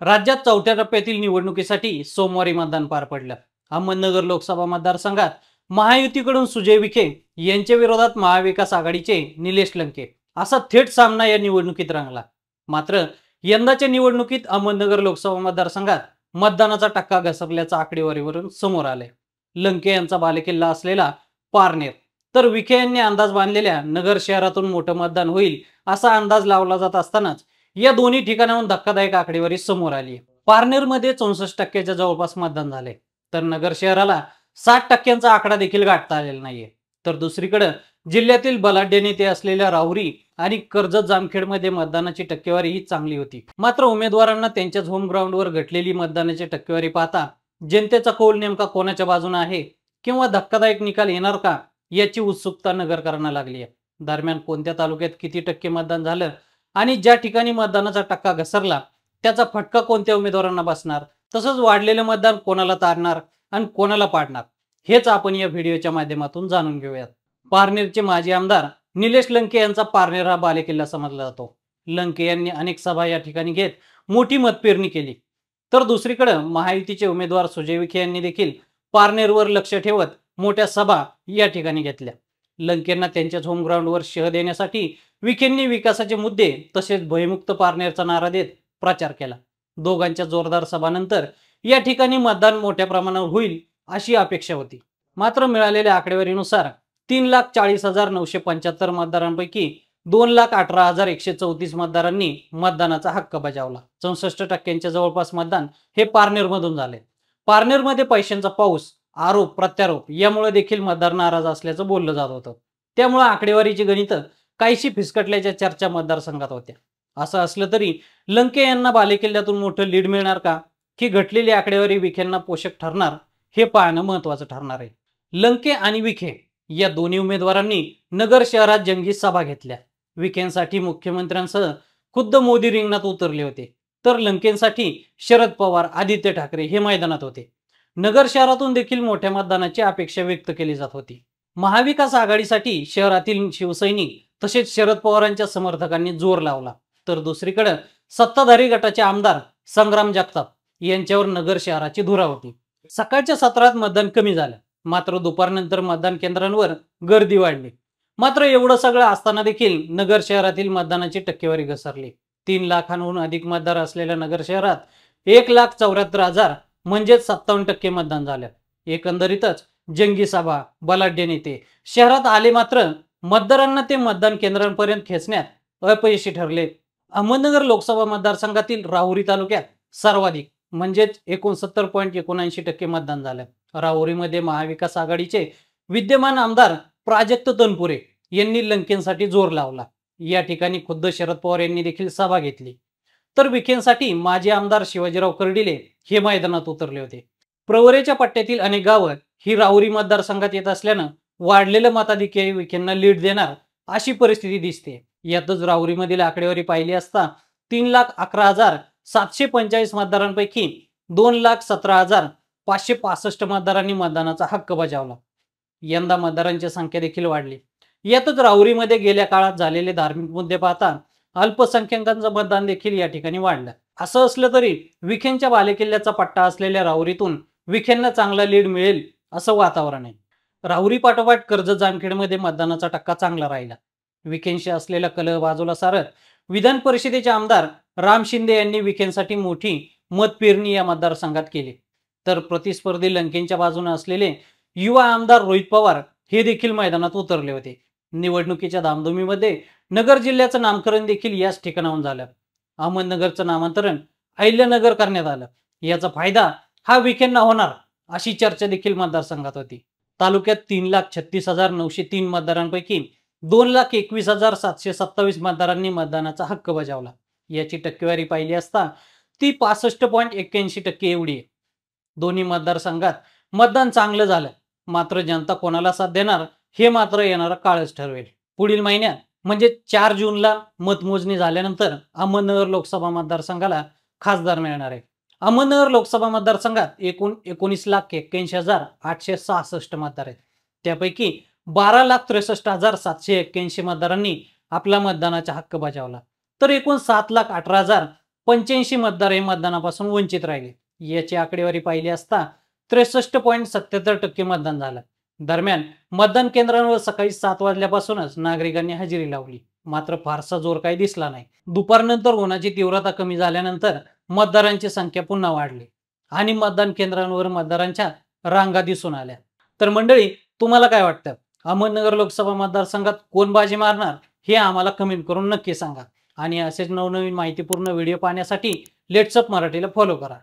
राज्यात चौथ्या टप्प्यातील निवडणुकीसाठी सोमवारी मतदान पार पडलं. अहमदनगर लोकसभा मतदारसंघात महायुतीकडून सुजय विखे यांच्या विरोधात महाविकास आघाडीचे निलेश लंके असा थेट सामना या निवडणुकीत रंगला. मात्र यंदाच्या निवडणुकीत अहमदनगर लोकसभा मतदारसंघात मतदानाचा टक्का घसरल्याचा आकडेवारीवरून समोर आले लंके यांचा बालेकिल्ला असलेला पारनेर तर विखे यांनी अंदाज बांधलेल्या नगर शहरातून मोठं मतदान होईल असा अंदाज लावला जात असतानाच या दोन्ही ठिकाणाहून धक्कादायक आकडेवारी समोर आली. पारनेरमध्ये चौसष्ट टक्क्याच्या जवळपास मतदान झाले तर नगर शहराला साठ टक्क्यांचा आकडा देखील गाठता आलेला नाहीये. तर दुसरीकडे जिल्ह्यातील बलाढ्य नेते असलेल्या राहुरी आणि कर्जत जामखेडमध्ये मतदानाची टक्केवारी ही चांगली होती. मात्र उमेदवारांना त्यांच्याच होम ग्राउंडवर घटलेली मतदानाची टक्केवारी पाहता जनतेचा कौल नेमका कोणाच्या बाजूने आहे किंवा धक्कादायक निकाल येणार का याची उत्सुकता नगरकरांना लागली आहे दरम्यान कोणत्या तालुक्यात किती टक्के मतदान झालं आणि ज्या ठिकाणी मतदानाचा टक्का घसरला त्याचा फटका कोणत्या उमेदवारांना बसणार? तसंच वाढलेलं मतदान कोणाला तारणार आणि कोणाला पाडणार? हेच आपण या व्हिडिओच्या माध्यमातून जाणून घेऊयात. पारनेरचे माजी आमदार निलेश लंके यांचा पारनेर हा बालेकिल्ला समजला जातो. लंके यांनी अनेक सभा या ठिकाणी घेत मोठी मतपेरणी केली. तर दुसरीकडे महायुतीचे उमेदवार सुजय विखे यांनी देखील पारनेरवर लक्ष ठेवत मोठ्या सभा या ठिकाणी घेतल्या. लंकेंना त्यांच्याच होमग्राऊंडवर शह देण्यासाठी विखेंनी विकासाचे मुद्दे तसेच भयमुक्त पारनेरचा नारा देत प्रचार केला. दोघांच्या जोरदार सभानंतर या ठिकाणी मतदान मोठ्या प्रमाणावर होईल अशी अपेक्षा होती. मात्र मिळालेल्या आकडेवारीनुसार तीन लाख चाळीस हजार नऊशे पंच्याहत्तर मतदारांपैकी दोन लाख अठरा हजार एकशे चौतीस मतदारांनी मतदानाचा हक्क बजावला. चौसष्ट टक्क्यांच्या जवळपास मतदान हे पारनेरमधून झाले. पारनेरमध्ये पैशांचा पाऊस आरोप प्रत्यारोप यामुळे देखील मतदार नाराज असल्याचं बोललं जात होतं. त्यामुळे आकडेवारीची गणित काहीशी फिसकटल्याच्या चर्चा मतदारसंघात होत्या. असं असलं तरी लंके यांना बालेकिल्ल्यातून मोठं लीड मिळणार का? की घटलेली आकडेवारी विखेंना पोषक ठरणार? हे पाहणं महत्वाचं ठरणार आहे. लंके आणि विखे या दोन्ही उमेदवारांनी नगर शहरात जंगी सभा घेतल्या. विखेंसाठी मुख्यमंत्र्यांसह खुद्द मोदी रिंगणात उतरले होते. तर लंकेंसाठी शरद पवार आदित्य ठाकरे हे मैदानात होते. नगर शहरातून देखील मोठ्या मतदानाची अपेक्षा व्यक्त केली जात होती. महाविकास आघाडीसाठी शहरातील शिवसैनिक तसेच शरद पवारांच्या समर्थकांनी जोर लावला. तर दुसरीकडे सत्ताधारी गटाचे आमदार संग्राम जगताप यांच्यावर नगर शहराची धुरा होती सकाळच्या सत्रात मतदान कमी झालं. मात्र दुपारनंतर मतदान केंद्रांवर गर्दी वाढली. मात्र एवढं सगळं असताना देखील नगर शहरातील मतदानाची टक्केवारी घसरली. तीन लाखांहून अधिक मतदार असलेल्या नगर शहरात एक लाख चौऱ्याहत्तर हजार म्हणजेच सत्तावन्न टक्के मतदान झालं. एकंदरीतच जंगी सभा बलाढ्य नेते शहरात आले मात्र मतदारांना ते मतदान केंद्रांपर्यंत खेचण्यात अपयशी ठरले. अहमदनगर लोकसभा मतदारसंघातील राहुरी तालुक्यात सर्वाधिक म्हणजेच एकोणसत्तर पॉईंट एकोणऐंशी टक्के मतदान झालं. राहुरीमध्ये महाविकास आघाडीचे विद्यमान आमदार प्राजक्त तनपुरे यांनी लंकेंसाठी जोर लावला. या ठिकाणी खुद्द शरद पवार यांनी देखील सभा घेतली. तर विखेंसाठी माजी आमदार शिवाजीराव कर्डिले हे मैदानात उतरले होते. प्रवरेच्या पट्ट्यातील अनेक गावं ही राहुरी मतदारसंघात येत असल्यानं वाढलेलं मताधिकारी विखेंना लीड देणार अशी परिस्थिती दिसते. यातच राहुरीमधील आकडेवारी पाहिली असता तीन लाख अकरा हजार सातशे पंचेचाळीस मतदारांपैकी दोन लाख सतरा हजार पाचशे पासष्ट मतदारांनी मतदानाचा हक्क बजावला. यंदा मतदारांची संख्या देखील वाढली. यातच राहुरीमध्ये गेल्या काळात झालेले धार्मिक मुद्दे पाहता अल्पसंख्याकांचं मतदान देखील या ठिकाणी वाढलं. असं असलं तरी विखेंच्या बालेकिल्ल्याचा पट्टा असलेल्या राहुरीतून विखेंना चांगला लीड मिळेल असं वातावरण आहे. राहुरी पाठोपाठ कर्जत जामखेडमध्ये मतदानाचा टक्का चांगला राहिला. विखेंशी असलेला कलह बाजूला सारत विधान परिषदेचे आमदार राम शिंदे यांनी विखेंसाठी मोठी मतपेरणी या मतदारसंघात केली. तर प्रतिस्पर्धी लंकेंच्या बाजूने असलेले युवा आमदार रोहित पवार हे देखील मैदानात उतरले होते. निवडणुकीच्या धामधुमीमध्ये नगर जिल्ह्याचं नामकरण देखील याच ठिकाणाहून झालं. अहमदनगरचं नामांतरण अहिल्यानगर करण्यात आलं. याचा फायदा हा विखेंना होणार अशी चर्चा देखील मतदारसंघात होती. तालुक्यात तीन लाख छत्तीस हजार नऊशे तीन मतदारांपैकी दोन लाख एकवीस हजार सातशे सत्तावीस मतदारांनी मतदानाचा हक्क बजावला. याची टक्केवारी पाहिली असता ती पासष्ट पॉईंट एक्क्याऐंशी टक्के एवढी आहे. दोन्ही मतदारसंघात मतदान चांगलं झालं. मात्र जनता कोणाला साथ देणार हे मात्र येणारा काळच ठरवेल. पुढील महिन्यात म्हणजे चार जूनला मतमोजणी झाल्यानंतर अहमदनगर लोकसभा मतदारसंघाला खासदार मिळणार आहे. अहमदनगर लोकसभा मतदारसंघात एकूण एकोणीस लाख एक्क्याऐंशी हजार आठशे सहासष्ट मतदार आहेत. त्यापैकी बारा लाख त्रेसष्ट हजार सातशे एक्क्याऐंशी मतदारांनी आपला मतदानाचा हक्क बजावला. तर एकूण सात लाख अठरा हजार पंच्याऐंशी मतदार हे मतदानापासून वंचित राहिले. याची आकडेवारी पाहिली असता त्रेसष्ट पॉईंट सत्याहत्तर टक्के मतदान झालं. दरम्यान मतदान केंद्रांवर सकाळी सात वाजल्यापासूनच नागरिकांनी हजेरी लावली. मात्र फारसा जोर काही दिसला नाही. दुपारनंतर उन्हाची तीव्रता कमी झाल्यानंतर मतदारांची संख्या पुन्हा वाढली आणि मतदान केंद्रांवर मतदारांच्या रांगा दिसून आल्या. तर मंडळी तुम्हाला काय वाटतं? अहमदनगर लोकसभा मतदारसंघात कोण बाजी मारणार? हे आम्हाला कमेंट करून नक्की सांगा. आणि असेच नवनवीन माहितीपूर्ण व्हिडिओ पाहण्यासाठी लेट्सअप मराठीला फॉलो करा.